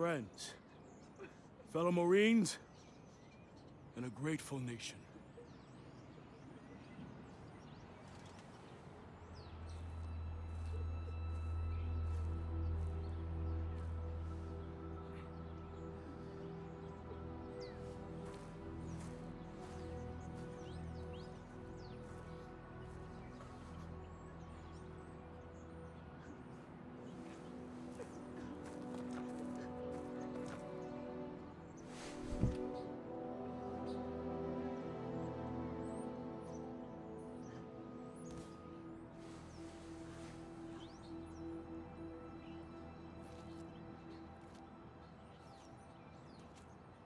friends, fellow Marines, and a grateful nation.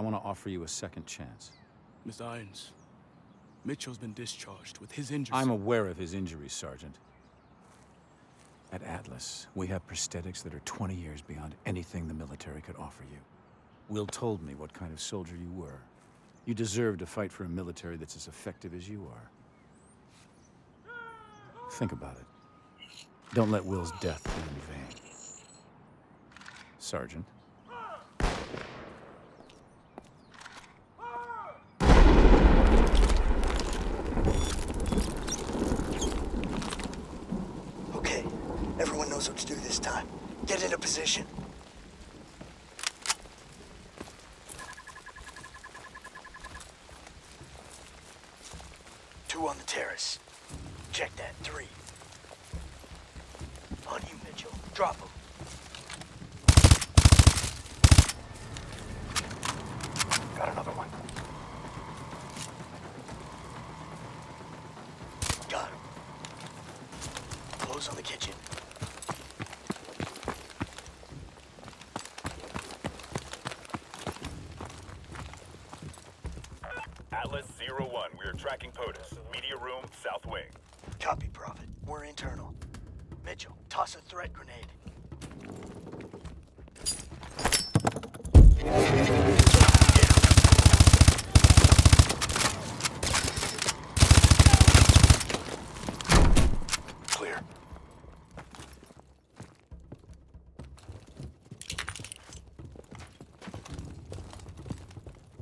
I want to offer you a second chance. Miss Irons, Mitchell's been discharged with his injuries. I'm aware of his injuries, Sergeant. At Atlas, we have prosthetics that are 20 years beyond anything the military could offer you. Will told me what kind of soldier you were. You deserve to fight for a military that's as effective as you are. Think about it. Don't let Will's death be in vain. Sergeant. Okay, everyone knows what to do this time. Get into position. Two on the terrace. Check that, three. On you, Mitchell. Drop him. Got another one. Got him. Close on the kitchen. Atlas Zero One, we are tracking POTUS. Media room, south wing. Copy, Prophet. We're internal. Mitchell, toss a threat grenade.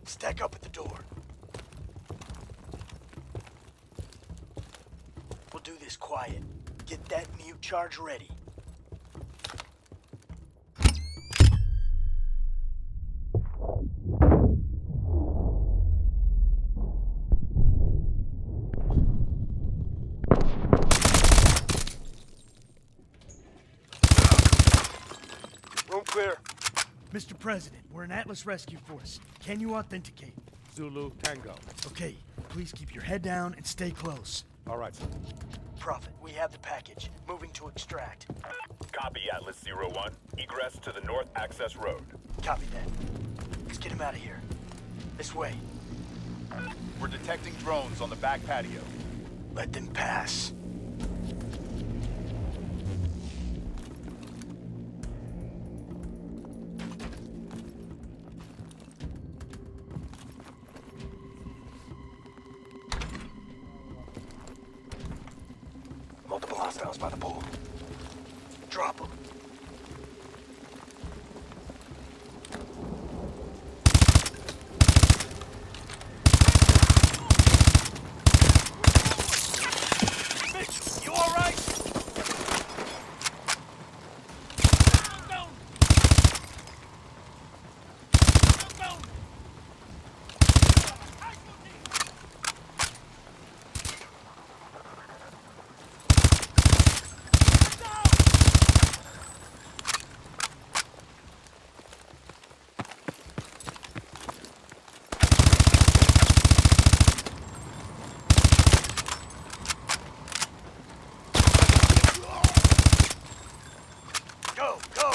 Stack up at the door. We'll this quiet. Get that mute charge ready. Room clear. Mr. President, we're an Atlas Rescue Force. Can you authenticate? Zulu Tango. Okay, please keep your head down and stay close. All right, sir. Prophet, we have the package. Moving to extract. Copy Atlas Zero One. Egress to the north access road. Copy that. Let's get him out of here. This way. We're detecting drones on the back patio. Let them pass. Multiple hostiles by the pool. Drop them. Mitch, you all right? Go, go!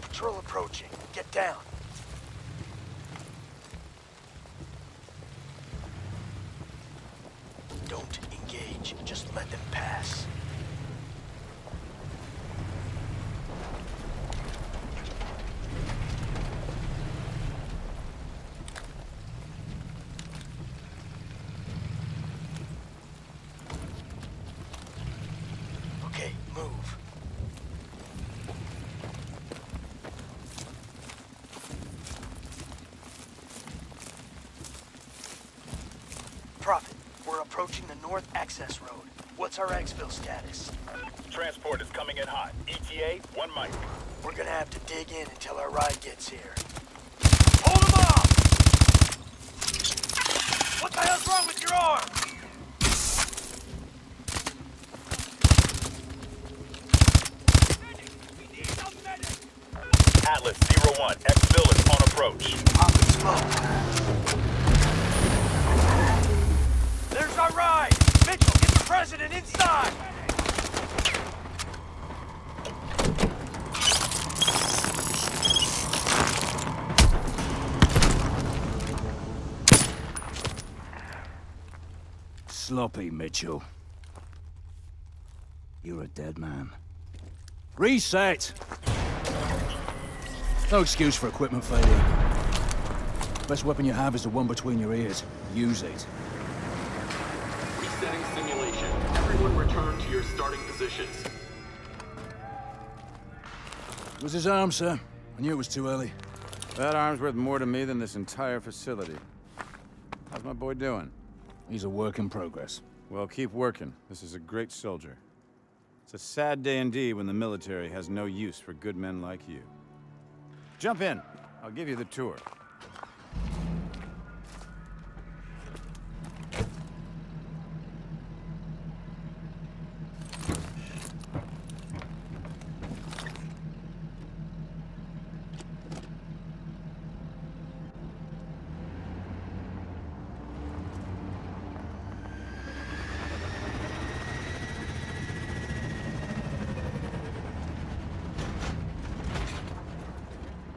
Patrol approaching. Get down. Don't engage. Just let them pass. Okay, move. Prophet, we're approaching the north access road. What's our exfil status? Transport is coming in hot. ETA, one mic. We're gonna have to dig in until our ride gets here. Hold him off! What the hell's wrong with your arm? Atlas Zero One. Exfil is on approach. Popping smoke. There's our ride! Mitchell, get the president inside! Sloppy, Mitchell. You're a dead man. Reset! No excuse for equipment failure. Best weapon you have is the one between your ears. Use it. Resetting simulation. Everyone return to your starting positions. It was his arm, sir. I knew it was too early. That arm's worth more to me than this entire facility. How's my boy doing? He's a work in progress. Well, keep working. This is a great soldier. It's a sad day indeed when the military has no use for good men like you. Jump in. I'll give you the tour.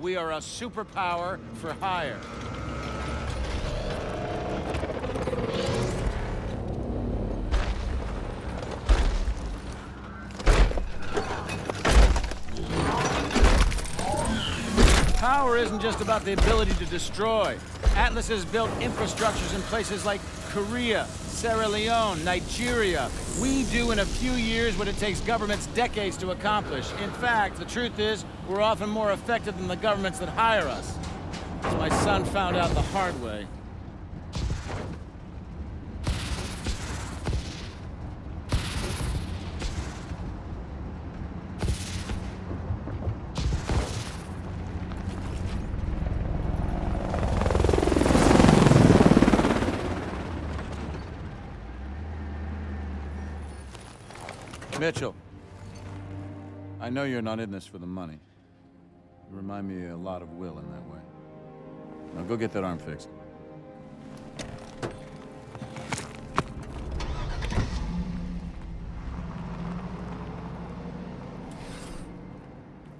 We are a superpower for hire. Power isn't just about the ability to destroy. Atlas has built infrastructures in places like Korea, Sierra Leone, Nigeria. We do in a few years what it takes governments decades to accomplish. In fact, the truth is, we're often more effective than the governments that hire us. As my son found out the hard way. Mitchell. I know you're not in this for the money. You remind me a lot of Will in that way. Now go get that arm fixed.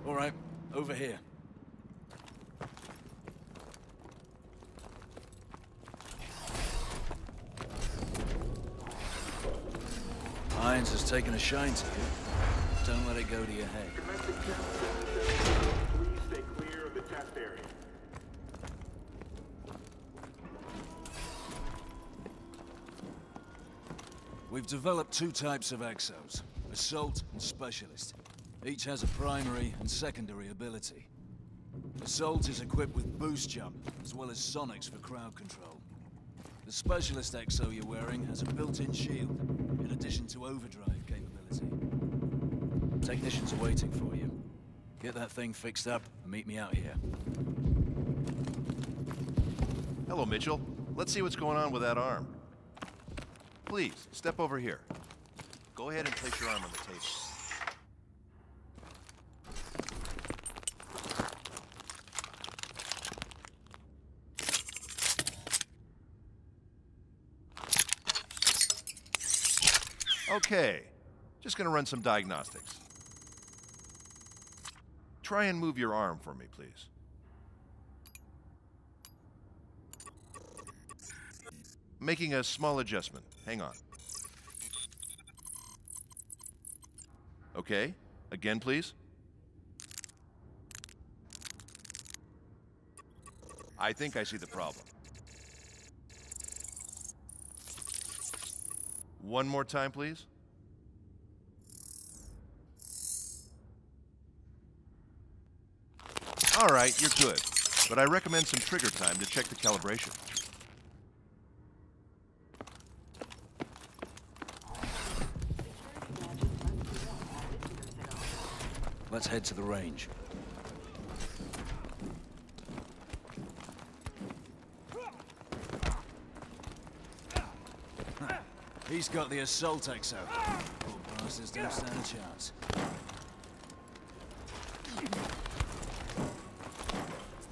All right, over here. Irons has taken a shine to you. Don't let it go to your head. Domestic Test 777, please stay clear of the test area. We've developed two types of exos, Assault and Specialist. Each has a primary and secondary ability. Assault is equipped with boost jump, as well as sonics for crowd control. The Specialist exo you're wearing has a built-in shield, in addition to overdrive. Technicians are waiting for you. Get that thing fixed up and meet me out here. Hello, Mitchell. Let's see what's going on with that arm. Please, step over here. Go ahead and place your arm on the table. Okay, just gonna run some diagnostics. Try and move your arm for me, please. Making a small adjustment. Hang on. Okay, again, please. I think I see the problem. One more time, please. All right, you're good. But I recommend some trigger time to check the calibration. Let's head to the range. He's got the assault exo. Poor bastards don't stand a chance.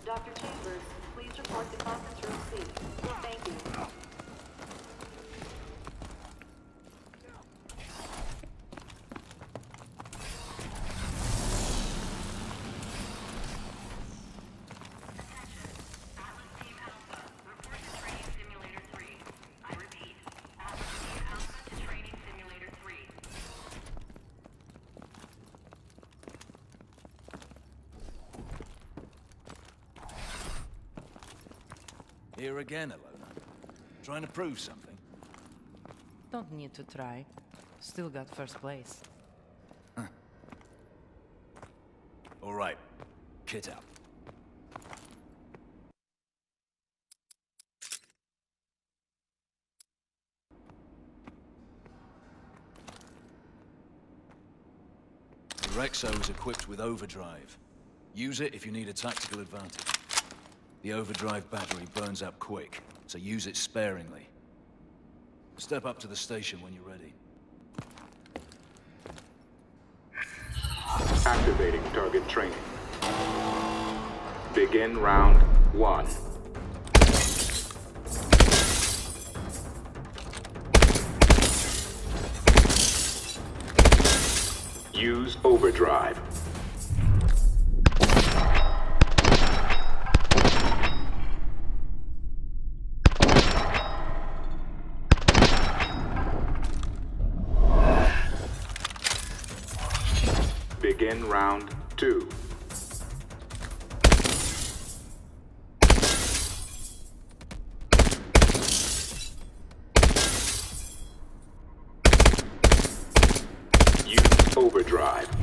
Dr. Chambers, please report to conference room C. Thank you. Here again, Ilona. Trying to prove something. Don't need to try. Still got first place. All right. Kit out. The Rexo is equipped with overdrive. Use it if you need a tactical advantage. The overdrive battery burns up quick, so use it sparingly. Step up to the station when you're ready. Activating target training. Begin round one. Use overdrive. Overdrive.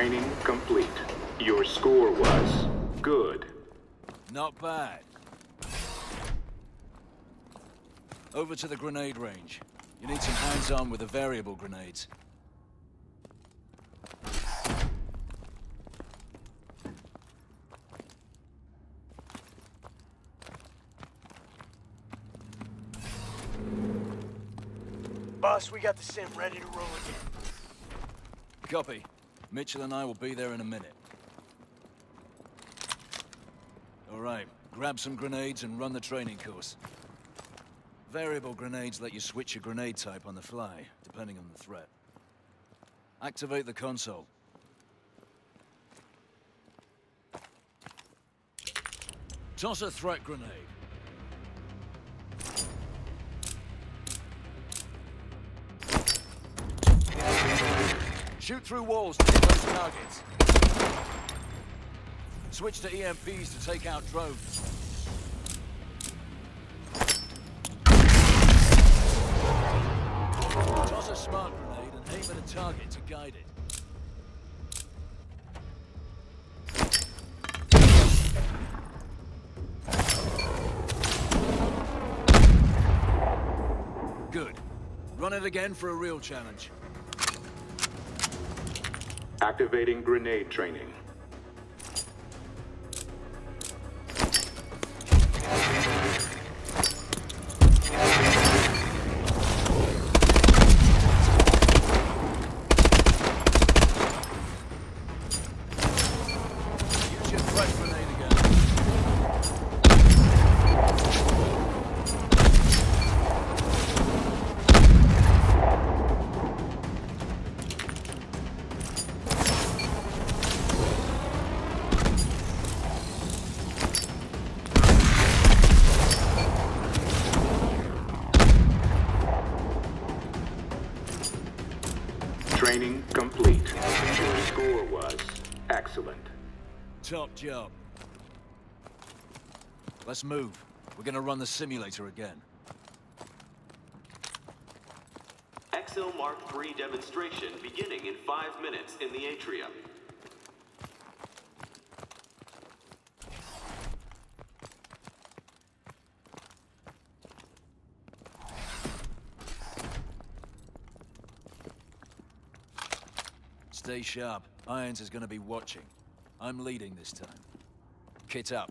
Training complete. Your score was good. Not bad. Over to the grenade range. You need some hands-on with the variable grenades. Boss, we got the sim ready to roll again. Copy. Mitchell and I will be there in a minute. All right, grab some grenades and run the training course. Variable grenades let you switch your grenade type on the fly, depending on the threat. Activate the console. Toss a threat grenade. Shoot through walls to hit those targets. Switch to EMPs to take out drones. Toss a smart grenade and aim at a target to guide it. Good. Run it again for a real challenge. Activating grenade training. Training complete. Your score was excellent. Top job. Let's move. We're gonna run the simulator again. XL Mark III demonstration beginning in five minutes in the atrium. Stay sharp. Irons is gonna be watching. I'm leading this time. Kit up.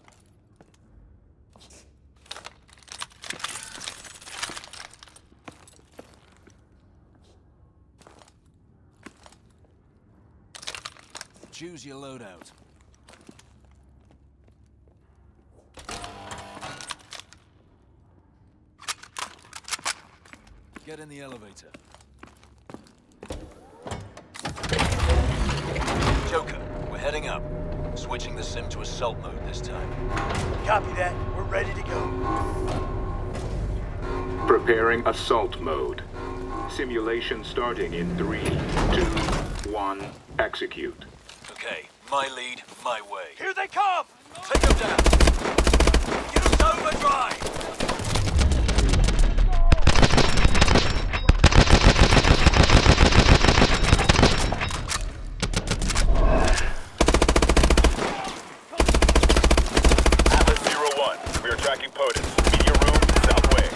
Choose your loadout. Get in the elevator. Joker, we're heading up. Switching the sim to assault mode this time. Copy that. We're ready to go. Preparing assault mode. Simulation starting in three, two, one, execute. Okay, my lead, my way. Here they come! Take them down! Use overdrive! Atlas Zero One, we are tracking POTUS. Media room, south wing.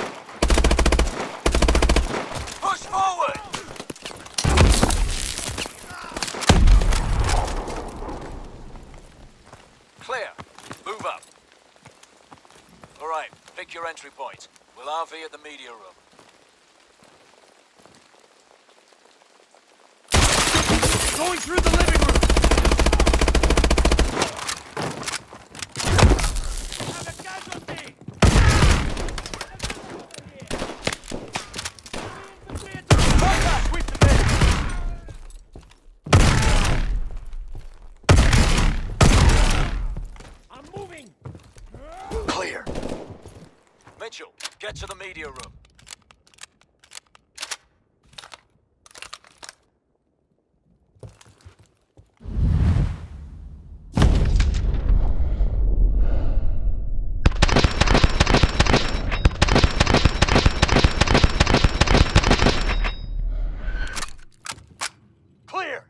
Push forward! Clear. Move up. All right, pick your entry point. We'll RV at the media room. Going through the living room! I'm moving! Clear. Mitchell, get to the media room. Clear!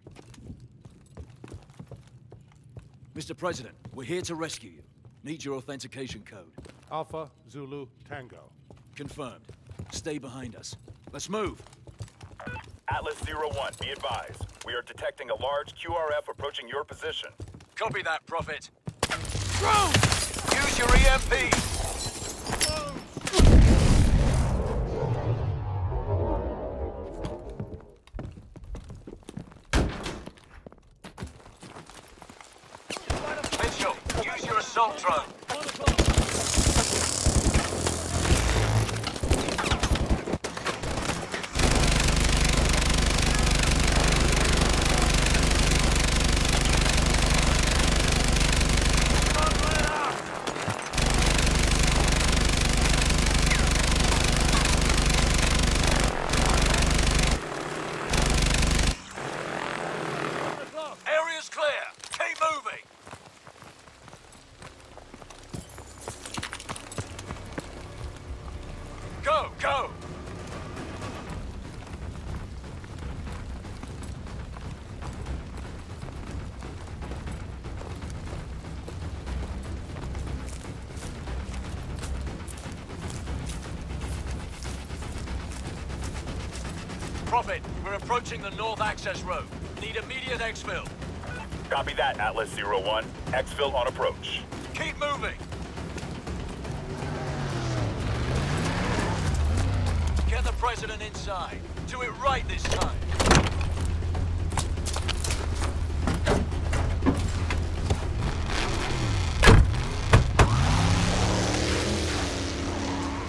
Mr. President, we're here to rescue you. Need your authentication code. Alpha Zulu Tango. Confirmed. Stay behind us. Let's move. Atlas Zero One, be advised. We are detecting a large QRF approaching your position. Copy that, Prophet. Drone! Use your EMP! We're approaching the north access road. Need immediate exfil. Copy that, Atlas Zero One. Exfil on approach. Keep moving. Get the president inside. Do it right this time.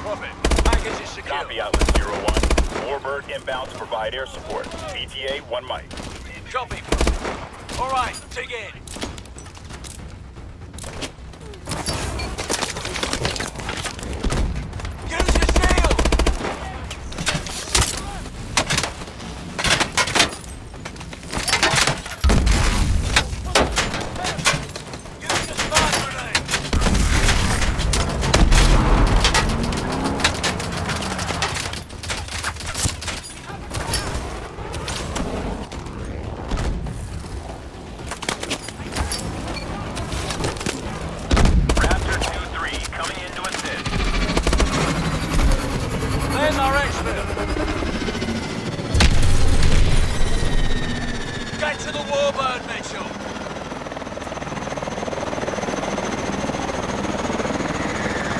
Prophet, package is secure. Copy, Atlas Warbird inbound to provide air support. ETA, one mic. Copy. All right, dig in. Use your shield! Use the spark grenade! Raptor 2-3 coming in to assist. There's our exfil. Get to the Warbird, Mitchell.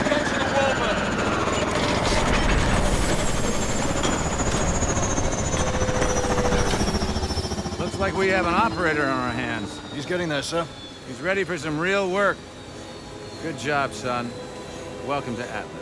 Get to the Warbird. Looks like we have an operator on our hands. He's getting there, sir. He's ready for some real work. Good job, son. Welcome to Atlas.